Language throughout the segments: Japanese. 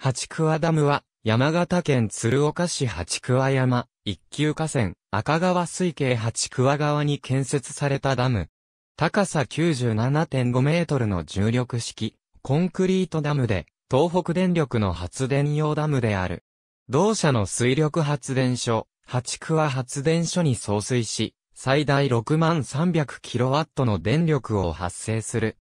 八桑ダムは、山形県鶴岡市八桑山、一級河川、赤川水系八桑川に建設されたダム。高さ97.5メートルの重力式、コンクリートダムで、東北電力の発電用ダムである。同社の水力発電所、八桑発電所に送水し、最大6万300キロワットの電力を発生する。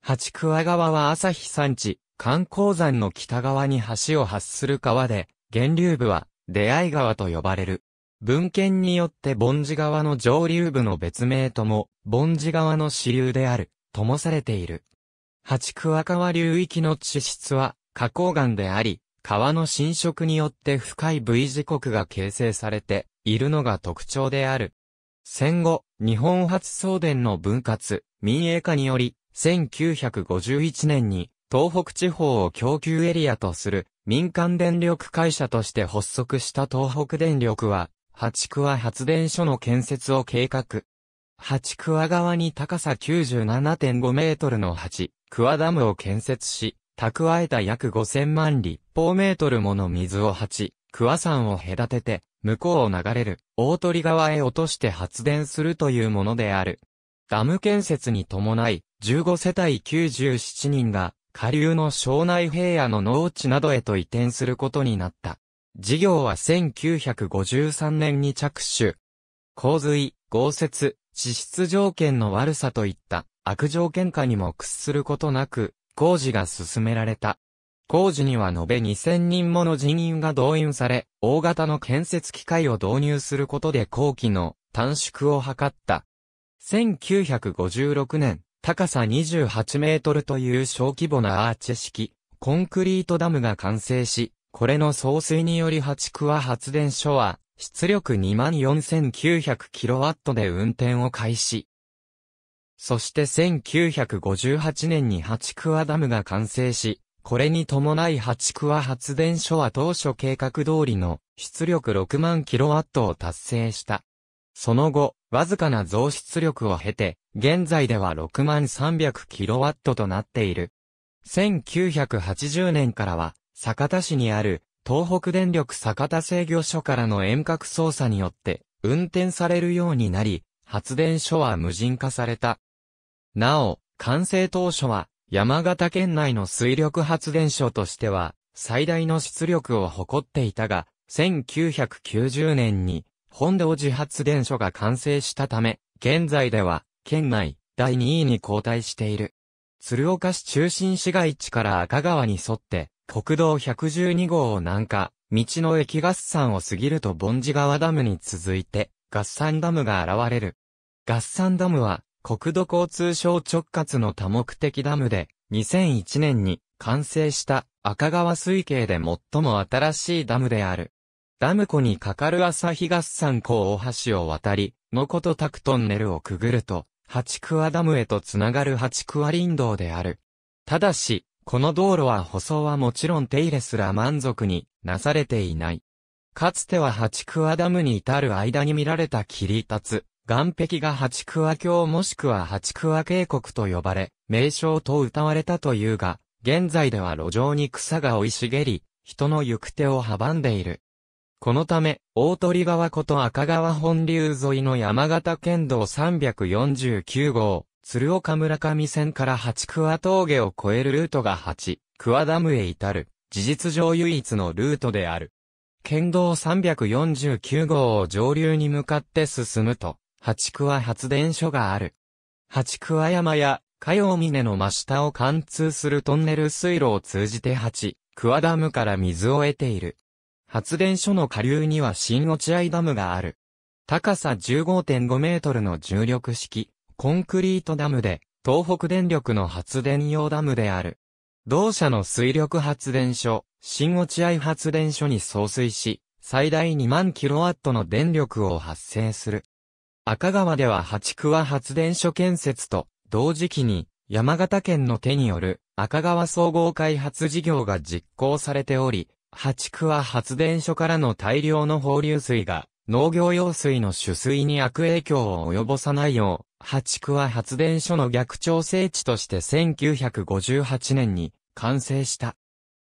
八桑川は朝日山地、観光山の北側に橋を発する川で、源流部は出会い川と呼ばれる。文献によって盆地川の上流部の別名とも、盆地川の支流である、ともされている。八桑川流域の地質は、花崗岩であり、川の侵食によって深い V 字国が形成されているのが特徴である。戦後、日本初送電の分割、民営化により、1951年に東北地方を供給エリアとする民間電力会社として発足した東北電力は、八桑発電所の建設を計画。八桑川に高さ97.5メートルの八桑ダムを建設し、蓄えた約5000万立方メートルもの水を八桑山を隔てて、向こうを流れる大鳥川へ落として発電するというものである。ダム建設に伴い、15世帯97人が、下流の庄内平野の農地などへと移転することになった。事業は1953年に着手。洪水、豪雪、地質条件の悪さといった悪条件下にも屈することなく、工事が進められた。工事には延べ2000人もの人員が動員され、大型の建設機械を導入することで工期の短縮を図った。1956年、高さ28メートルという小規模なアーチ式、コンクリートダムが完成し、これの送水により八桑発電所は、出力24,900キロワットで運転を開始。そして1958年に八桑ダムが完成し、これに伴い八桑発電所は当初計画通りの出力6万キロワットを達成した。その後、わずかな増出力を経て、現在では6万300キロワットとなっている。1980年からは、酒田市にある東北電力酒田制御所からの遠隔操作によって運転されるようになり、発電所は無人化された。なお、完成当初は山形県内の水力発電所としては、最大の出力を誇っていたが、1990年に、本堂寺発電所が完成したため、現在では、県内、第2位に後退している。鶴岡市中心市街地から赤川に沿って、国道112号を南下、道の駅合算を過ぎると盆地川ダムに続いて、合算ダムが現れる。合算ダムは、国土交通省直轄の多目的ダムで、2001年に完成した赤川水系で最も新しいダムである。ダム湖にかかる朝日合算港大橋を渡り、のことタクトンネルをくぐると、八桑ダムへとつながる八桑林道である。ただし、この道路は舗装はもちろん手入れすら満足になされていない。かつては八桑ダムに至る間に見られた切り立つ岸壁が八桑峡もしくは八桑渓谷と呼ばれ、名称と歌われたというが、現在では路上に草が生い茂り、人の行く手を阻んでいる。このため、大鳥川こと赤川本流沿いの山形県道349号、鶴岡村上線から八桑峠を越えるルートが八桑ダムへ至る、事実上唯一のルートである。県道349号を上流に向かって進むと、八桑発電所がある。八桑山や、海洋峰の真下を貫通するトンネル水路を通じて八桑ダムから水を得ている。発電所の下流には新落合ダムがある。高さ15.5メートルの重力式、コンクリートダムで、東北電力の発電用ダムである。同社の水力発電所、新落合発電所に送水し、最大2万キロワットの電力を発生する。赤川では八桑発電所建設と同時期に山形県の手による赤川総合開発事業が実行されており、八桑発電所からの大量の放流水が農業用水の取水に悪影響を及ぼさないよう、八桑発電所の逆調整地として1958年に完成した。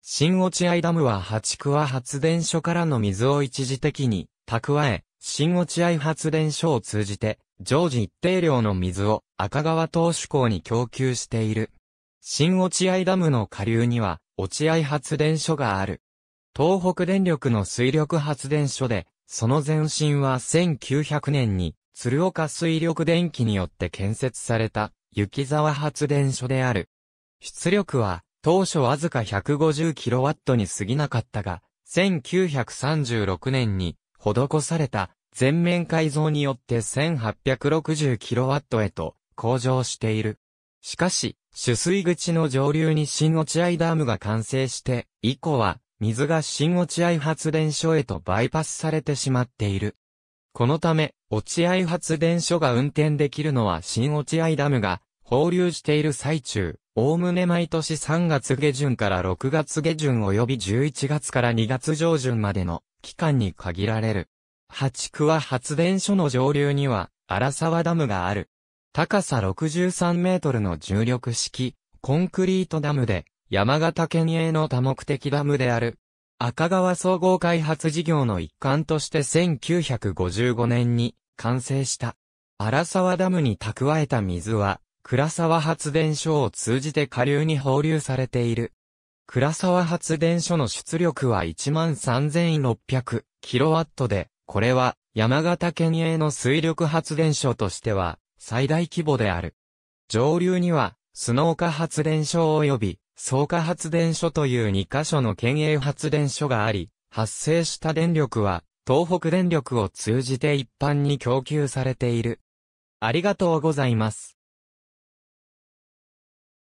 新落合ダムは八桑発電所からの水を一時的に蓄え、新落合発電所を通じて、常時一定量の水を赤川投手港に供給している。新落合ダムの下流には、落合発電所がある。東北電力の水力発電所で、その前身は1900年に、鶴岡水力電機によって建設された、雪沢発電所である。出力は、当初わずか 150kW に過ぎなかったが、1936年に、施された、全面改造によって 1860kW へと、向上している。しかし、取水口の上流に新落合ダームが完成して、以降は、水が新落合発電所へとバイパスされてしまっている。このため、落合発電所が運転できるのは新落合ダムが放流している最中、おおむね毎年3月下旬から6月下旬及び11月から2月上旬までの期間に限られる。八区は発電所の上流には荒沢ダムがある。高さ63メートルの重力式、コンクリートダムで、山形県営の多目的ダムである。赤川総合開発事業の一環として1955年に完成した。荒沢ダムに蓄えた水は、倉沢発電所を通じて下流に放流されている。倉沢発電所の出力は13,600キロワットで、これは山形県営の水力発電所としては最大規模である。上流には、スノーカ発電所及び、草加発電所という2カ所の県営発電所があり、発生した電力は、東北電力を通じて一般に供給されている。ありがとうございます。